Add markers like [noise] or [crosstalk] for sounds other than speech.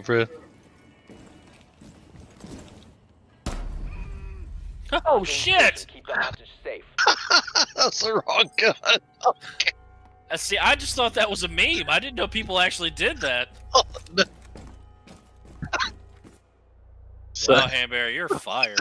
bro. Oh shit! Keep the hostage safe. [laughs] That's the wrong gun. Uh, see, I just thought that was a meme. I didn't know people actually did that. So, Wow, Hamberry, you're fired.